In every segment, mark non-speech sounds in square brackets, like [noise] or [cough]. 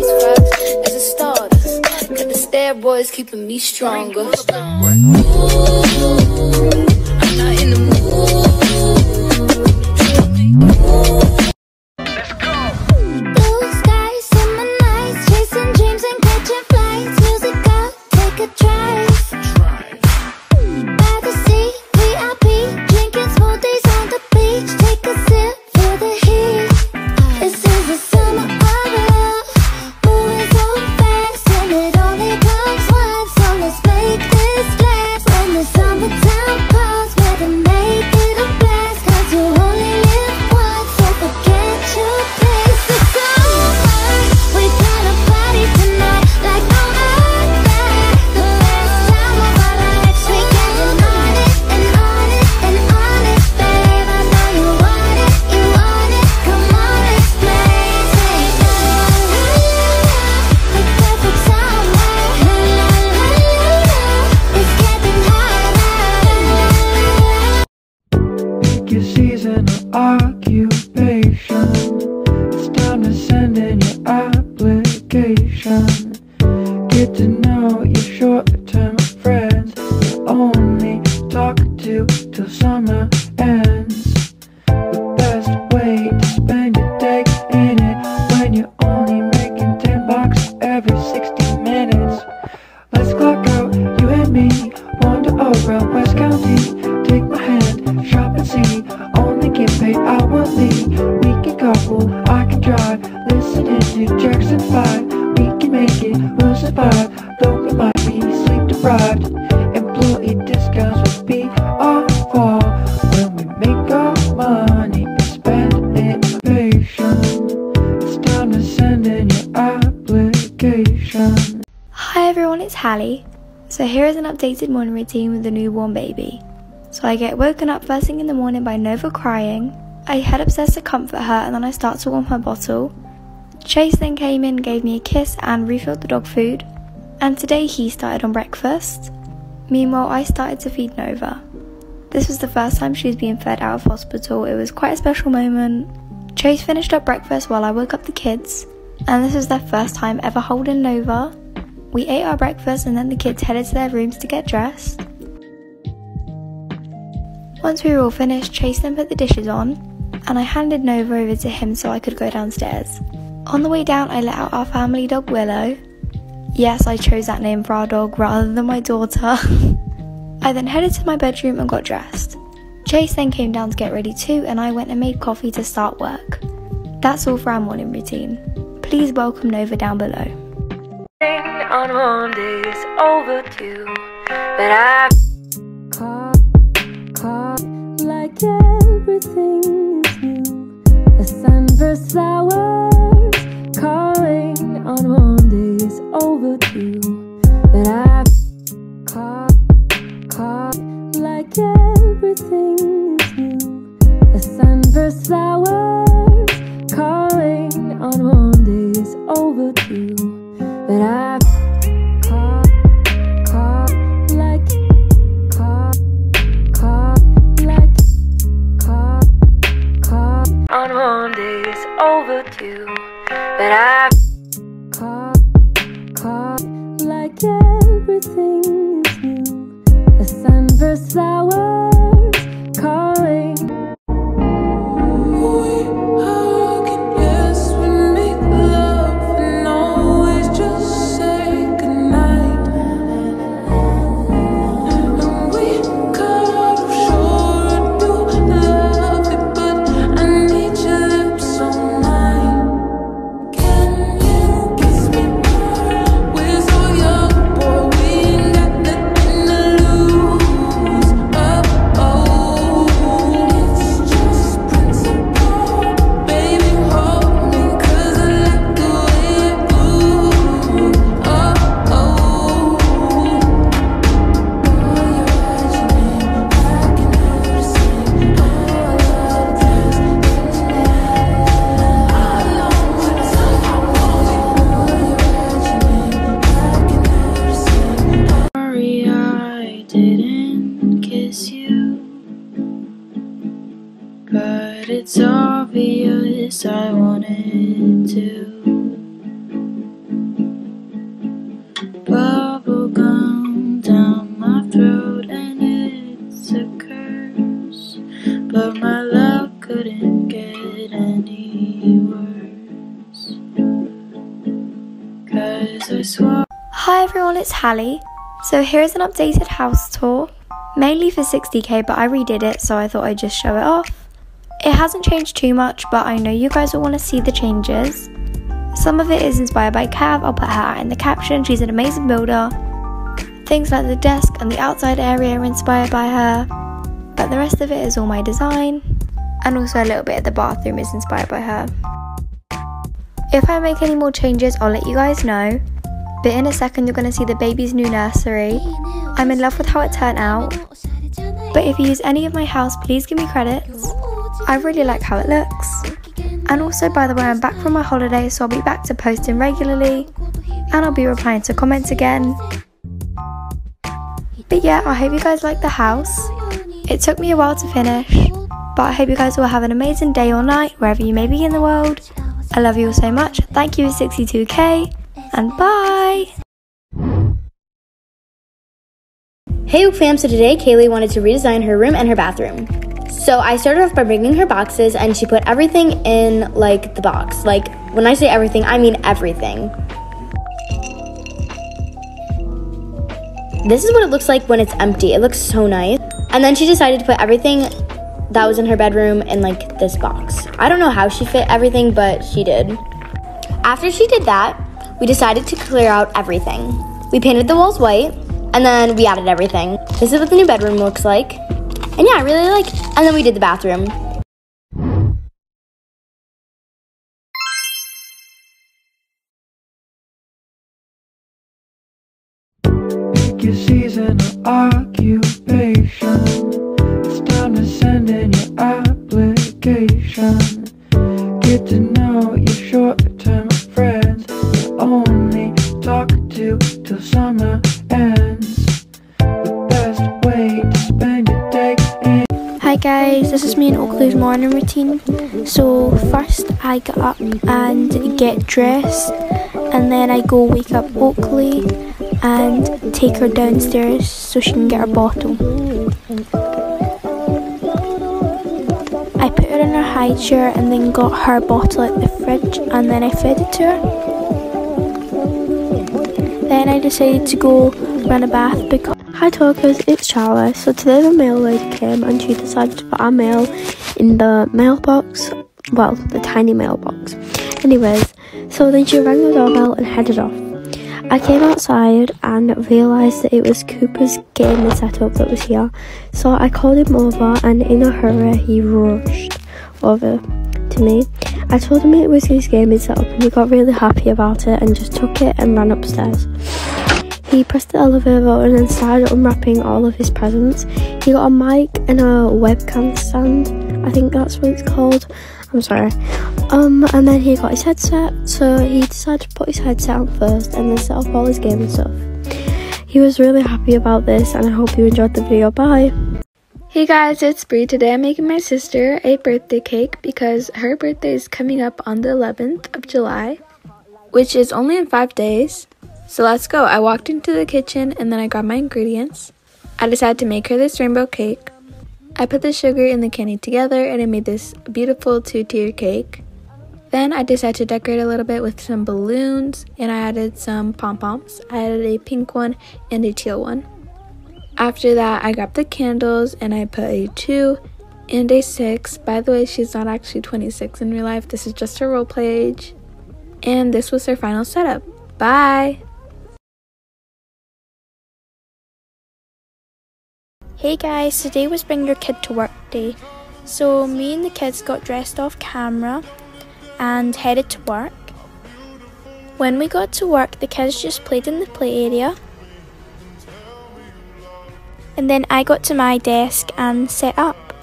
As a starter, got the steroids keeping me stronger. Ooh, I'm not in the mood. It's send in your application. Get to know your short-term friends. You only talk to till summer ends. The best way to spend your day in it when you're only making ten bucks every sixty minutes. Let's clock out, you and me. Wander around West County. Take my hand, shop and see. Hi everyone, it's Hallie. So here is an updated morning routine with a newborn baby. So I get woken up first thing in the morning by Nova crying. I head upstairs to comfort her and then I start to warm her bottle. Chase then came in, gave me a kiss and refilled the dog food. And today he started on breakfast. Meanwhile, I started to feed Nova. This was the first time she was being fed out of hospital. It was quite a special moment. Chase finished up breakfast while I woke up the kids, and this was their first time ever holding Nova. We ate our breakfast and then the kids headed to their rooms to get dressed. Once we were all finished, Chase then put the dishes on, and I handed Nova over to him so I could go downstairs. On the way down, I let out our family dog Willow. Yes, I chose that name for our dog rather than my daughter. [laughs] I then headed to my bedroom and got dressed. Chase then came down to get ready too, and I went and made coffee to start work. That's all for our morning routine. Please welcome Nova down below. On Mondays overdue, but I Mondays overdue, but I it's obvious I wanted to. Bubble gum down my throat, and it's a curse. But my love couldn't get any worse. Cause I swore. Hi everyone, it's Hallie. So here's an updated house tour mainly for 60k but I redid it so I thought I'd just show it off. It hasn't changed too much, but I know you guys will want to see the changes. Some of it is inspired by Cav, I'll put her in the caption, she's an amazing builder. Things like the desk and the outside area are inspired by her, but the rest of it is all my design. And also a little bit of the bathroom is inspired by her. If I make any more changes, I'll let you guys know. But in a second, you're going to see the baby's new nursery. I'm in love with how it turned out. But if you use any of my house, please give me credits. I really like how it looks. And also, by the way, I'm back from my holiday, so I'll be back to posting regularly. And I'll be replying to comments again. But yeah, I hope you guys like the house. It took me a while to finish, but I hope you guys will have an amazing day or night wherever you may be in the world. I love you all so much. Thank you for 62k and bye. Hey fam, so today Kaylee wanted to redesign her room and her bathroom. So I started off by bringing her boxes and she put everything in like the box. Like when I say everything, I mean everything. This is what it looks like when it's empty. It looks so nice. And then she decided to put everything that was in her bedroom in like this box. I don't know how she fit everything, but she did. After she did that, we decided to clear out everything. We painted the walls white, and then we added everything. This is what the new bedroom looks like. And yeah, I really like, and then we did the bathroom. Your season occupation. It's time to send in your application. Get to know your short-term friends. You only talk to till summer ends. The best Hi guys, this is me in Oakley's morning routine. So first I get up and get dressed and then I go wake up Oakley and take her downstairs so she can get her bottle. I put her in her high chair and then got her bottle at the fridge and then I fed it to her. Then I decided to go a bath because Hi talkers, it's Charlie. So today the mail lady came and she decided to put our mail in the mailbox. Well, the tiny mailbox. Anyways, so then she rang the doorbell and headed off. I came outside and realised that it was Cooper's gaming setup that was here. So I called him over and in a hurry he rushed over to me. I told him it was his gaming setup and he got really happy about it and just took it and ran upstairs. He pressed the elevator button and started unwrapping all of his presents. He got a mic and a webcam stand. I think that's what it's called. I'm sorry. Um, and then he got his headset. So he decided to put his headset on first and then set up all his gaming stuff. He was really happy about this, and I hope you enjoyed the video. Bye. Hey guys, it's Bree. Today I'm making my sister a birthday cake because her birthday is coming up on the 11th of July, which is only in five days. So let's go. I walked into the kitchen and then I got my ingredients. I decided to make her this rainbow cake. I put the sugar and the candy together and I made this beautiful two tier cake. Then I decided to decorate a little bit with some balloons and I added some pom poms. I added a pink one and a teal one. After that, I grabbed the candles and I put a 2 and a 6. By the way, she's not actually 26 in real life, this is just her roleplay age. And this was her final setup. Bye! Hey guys, today was Bring Your Kid to Work Day. So me and the kids got dressed off camera and headed to work. When we got to work, the kids just played in the play area. And then I got to my desk and set up.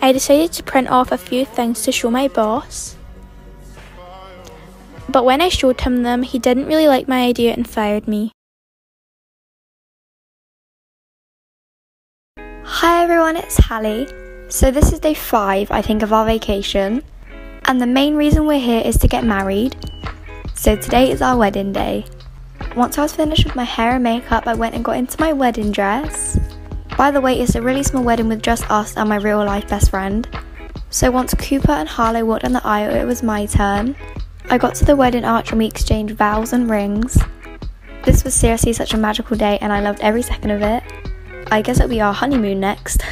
I decided to print off a few things to show my boss. But when I showed him them, he didn't really like my idea and fired me. Everyone, it's Hallie. So this is day five, I think, of our vacation. And the main reason we're here is to get married. So today is our wedding day. Once I was finished with my hair and makeup, I went and got into my wedding dress. By the way, it's a really small wedding with just us and my real life best friend. So once Cooper and Harlow walked down the aisle, it was my turn. I got to the wedding arch and we exchanged vows and rings. This was seriously such a magical day and I loved every second of it. I guess it'll be our honeymoon next.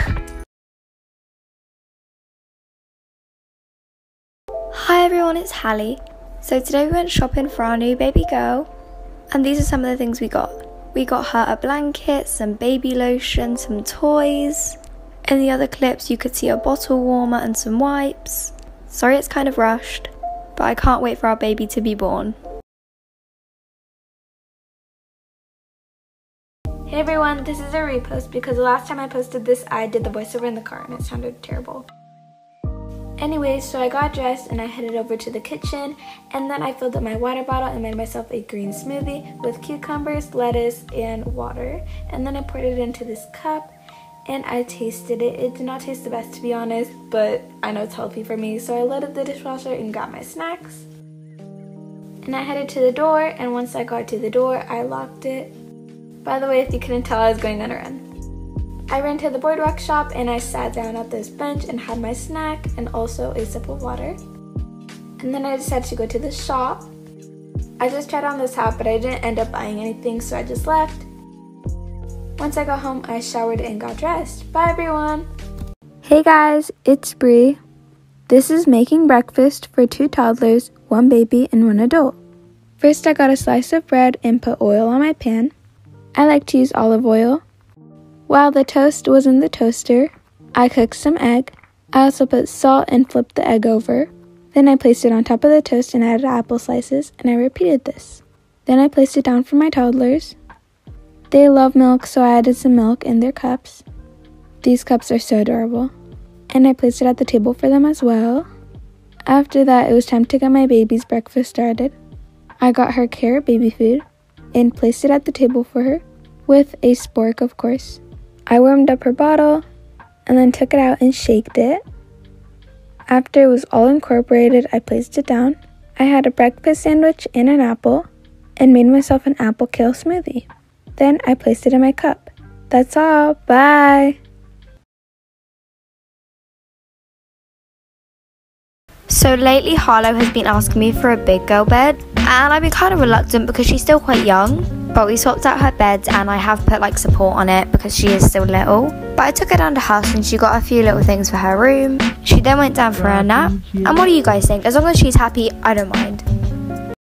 Hi everyone, it's Hallie. So today we went shopping for our new baby girl, and these are some of the things we got. We got her a blanket, some baby lotion, some toys. In the other clips, you could see a bottle warmer and some wipes. Sorry it's kind of rushed, but I can't wait for our baby to be born. Hey everyone, this is a repost because the last time I posted this, I did the voiceover in the car and it sounded terrible. Anyways, so I got dressed and I headed over to the kitchen and then I filled up my water bottle and made myself a green smoothie with cucumbers, lettuce, and water. And then I poured it into this cup and I tasted it. It did not taste the best to be honest, but I know it's healthy for me. So I loaded the dishwasher and got my snacks. And I headed to the door and once I got to the door, I locked it. By the way, if you couldn't tell, I was going on a run. I ran to the boardwalk shop and I sat down at this bench and had my snack and also a sip of water. And then I decided to go to the shop. I just tried on this hat, but I didn't end up buying anything, so I just left. Once I got home, I showered and got dressed. Bye, everyone! Hey guys, it's Bree. This is making breakfast for two toddlers, one baby, and one adult. First, I got a slice of bread and put oil on my pan. I like to use olive oil. While the toast was in the toaster, I cooked some egg. I also put salt and flipped the egg over. Then I placed it on top of the toast and added apple slices, and I repeated this. Then I placed it down for my toddlers. They love milk, so I added some milk in their cups. These cups are so adorable. And I placed it at the table for them as well. After that, it was time to get my baby's breakfast started. I got her carrot baby food and placed it at the table for her, with a spork, of course. I warmed up her bottle and then took it out and shaked it. After it was all incorporated, I placed it down. I had a breakfast sandwich and an apple and made myself an apple kale smoothie. Then I placed it in my cup. That's all. Bye. So lately, Harlow has been asking me for a big girl bed, and I've been kind of reluctant because she's still quite young. But we swapped out her bed and I have put like support on it because she is still little. But I took her down to house, and she got a few little things for her room. She then went down for her nap. And what do you guys think? As long as she's happy, I don't mind.